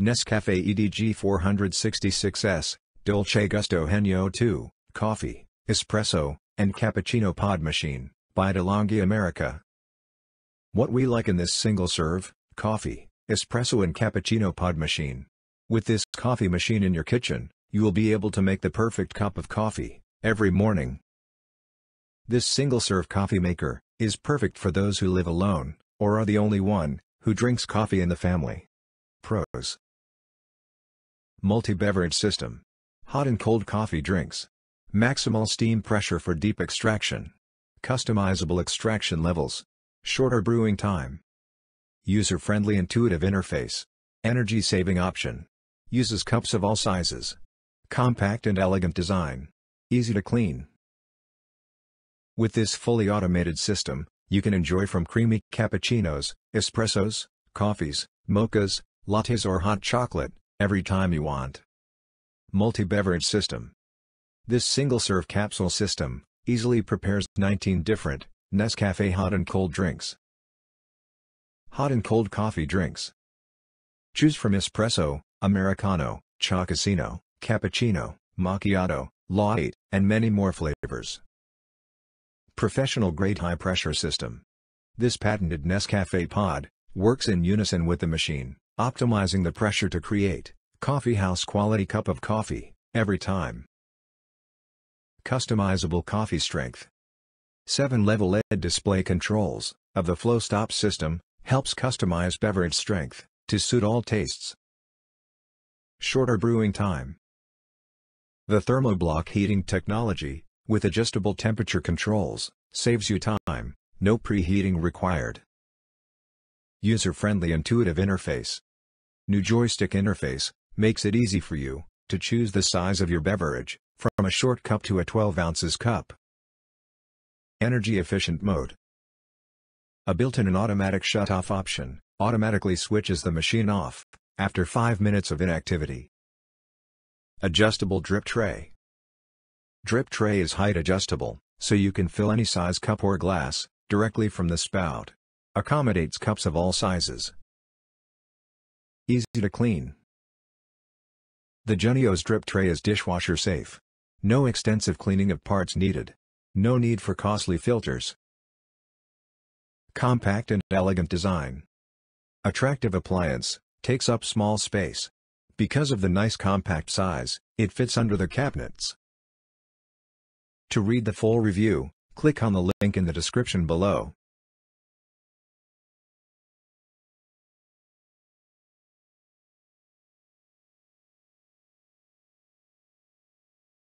Nescafe EDG 466S, Dolce Gusto Genio 2, Coffee, Espresso, and Cappuccino Pod Machine, by DeLonghi America. What we like in this single-serve, coffee, espresso and cappuccino pod machine. With this coffee machine in your kitchen, you will be able to make the perfect cup of coffee, every morning. This single-serve coffee maker, is perfect for those who live alone, or are the only one, who drinks coffee in the family. Pros Multi-beverage system. Hot and cold coffee drinks. Maximal steam pressure for deep extraction. Customizable extraction levels. Shorter brewing time. User-friendly intuitive interface. Energy-saving option. Uses cups of all sizes. Compact and elegant design. Easy to clean. With this fully automated system, you can enjoy from creamy cappuccinos, espressos, coffees, mochas, lattes or hot chocolate, every time you want. Multi-beverage system. This single-serve capsule system, easily prepares 19 different, Nescafe hot and cold drinks. Hot and cold coffee drinks. Choose from espresso, americano, chococino, cappuccino, macchiato, latte, and many more flavors. Professional-grade high-pressure system. This patented Nescafe pod, works in unison with the machine, optimizing the pressure to create, coffee house quality cup of coffee, every time. Customizable coffee strength. 7-level LED display controls, of the flow stop system, helps customize beverage strength, to suit all tastes. Shorter brewing time. The thermoblock heating technology, with adjustable temperature controls, saves you time, no preheating required. User-friendly intuitive interface. New joystick interface, makes it easy for you, to choose the size of your beverage, from a short cup to a 12 ounces cup. Energy efficient mode. A built-in and automatic shut-off option, automatically switches the machine off, after 5 minutes of inactivity. Adjustable drip tray. Drip tray is height adjustable, so you can fill any size cup or glass, directly from the spout. Accommodates cups of all sizes. Easy to clean. The Genio's drip tray is dishwasher safe. No extensive cleaning of parts needed. No need for costly filters. Compact and elegant design. Attractive appliance, takes up small space. Because of the nice compact size, it fits under the cabinets. To read the full review, click on the link in the description below.